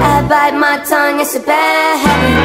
I bite my tongue, it's a bad habit.